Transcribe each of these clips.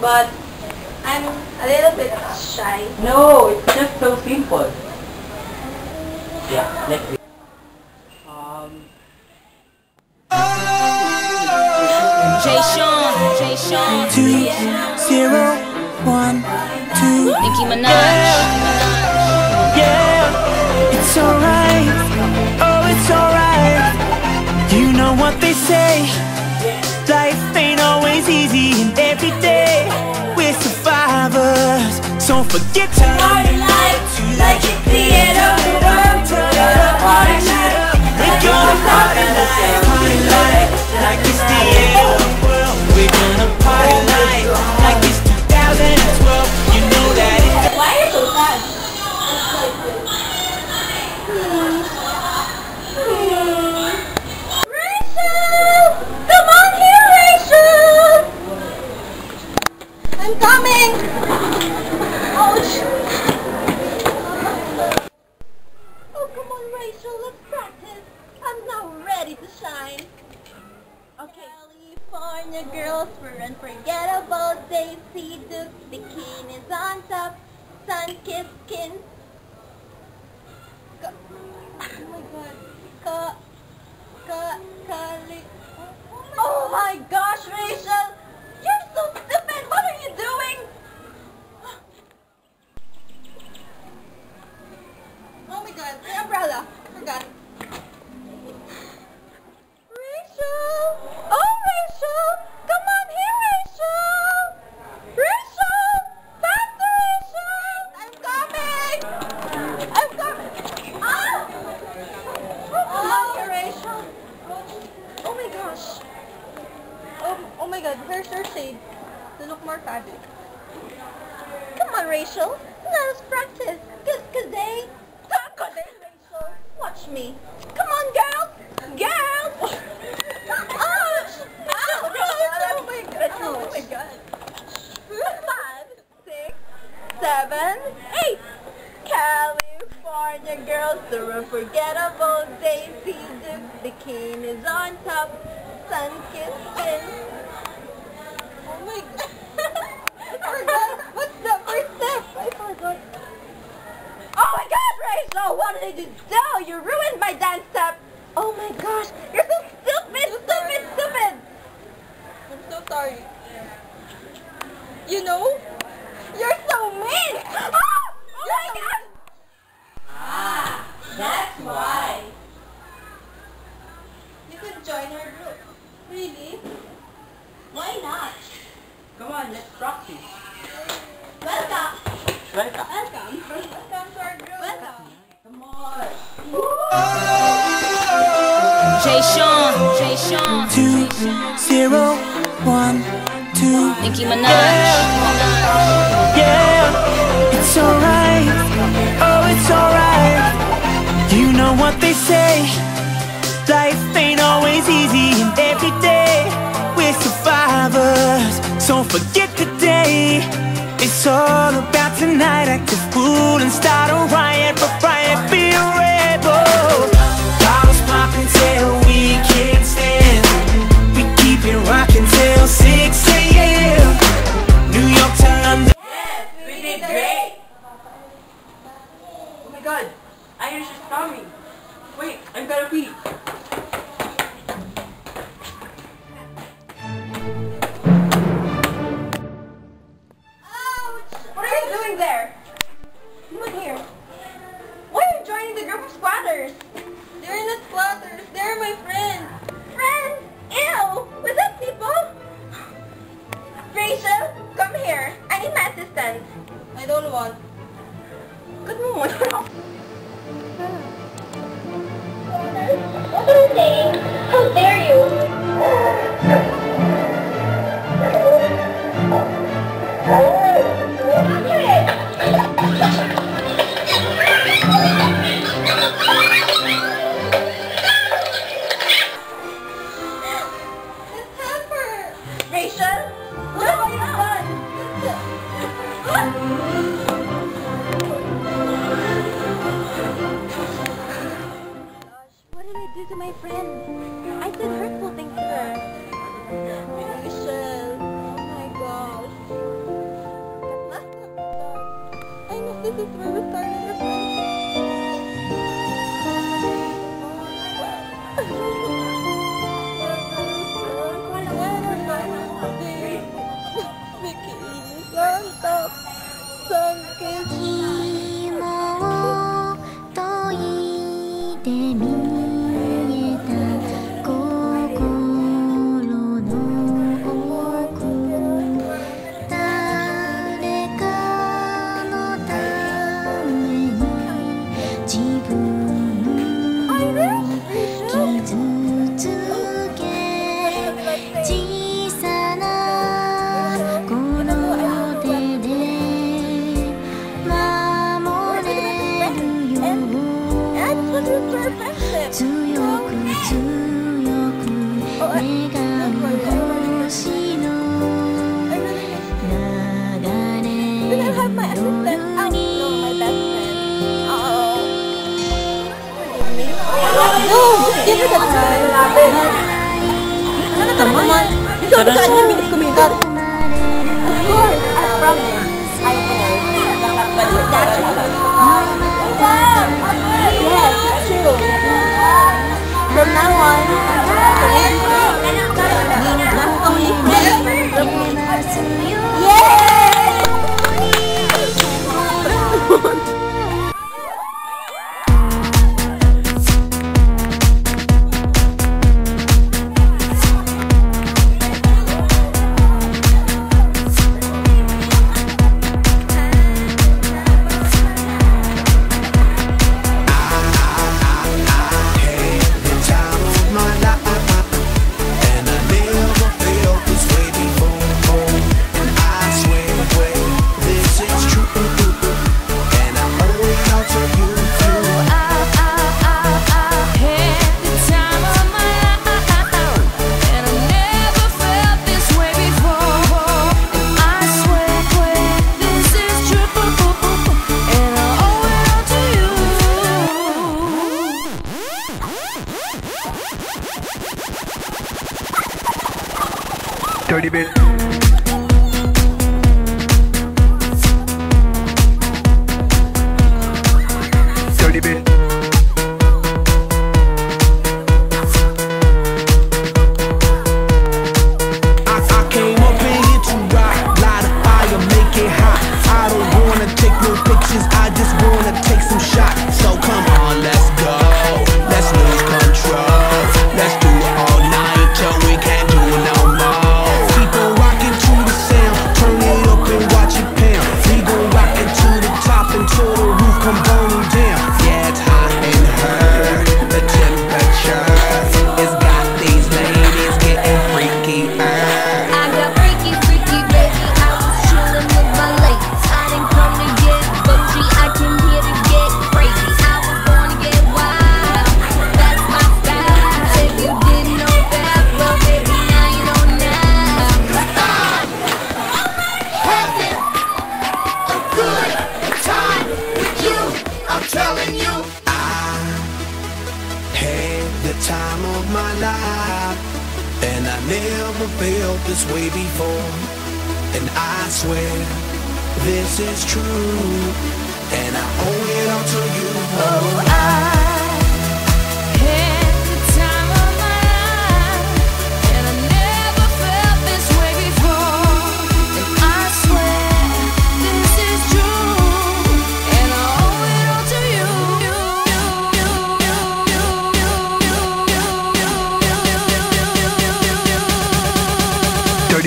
but I'm a little bit shy. No, it's just so simple. Yeah, like this. Um, Jay Sean, Jay Sean, two, zero, one, two. Nicki Minaj. Yeah, it's alright. Oh, it's alright. You know what they say. So forget to Party like, like a theater, girls were unforgettable. See the bikinis on top, sun-kissed skin. Ka- oh my god. Ka, ka, Oh my gosh, Rachel! More fabric. Come on, Rachel. Let us practice. Good, Cause today, today, Rachel. Watch me. Come on, girls. Girls. Ouch. Ouch. Oh, oh my god. Oh my god. Five, six, seven, eight. California girls, the unforgettable days. See the bikinis on top, sun-kissed skin. Oh my god. I forgot. What's the first step? I forgot. Oh my god, Rachel! What did I do? You ruined my dance step! Oh my gosh! You're so stupid! Stupid! Stupid! I'm so sorry. You know? You're so mean! Ah! Oh my god! Ah, that's why. You could join our group. Really? Why not? come on, let's practice. Welcome! Welcome. Welcome! Welcome to our group! Welcome! Come on. Jay Sean, Jay Sean, two, zero, one, two. Nicki Minaj. Yeah, it's alright. Oh, it's alright. You know what they say. Life ain't always easy, and every day we're survivors. So forget the day. It's all about tonight. Act a fool and start a riot, but riot be a I don't want. Good morning. What are you saying? How dare you? Do to my friend? 強く強く願う星の流れのように Dia tak Teman Itu ada kan yang bikin komentar Aku ada problem Aku ada problem đừng đã ngồi năm con Yeah! 30 bit. Never felt this way before And I swear This is true And I owe it all to you oh.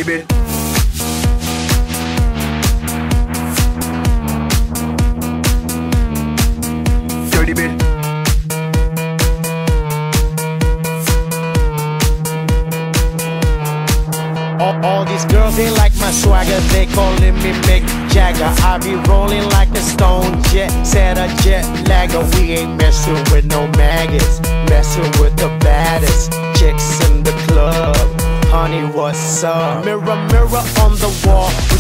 baby. Dirty bit. All, these girls, they like my swagger, they callin' me Mick Jagger. I be rolling like a stone jet, set a jet lagger. We ain't messin' with no maggots, messin' with the baddest chicks in the club honey, what's up? Mirror, mirror on the wall.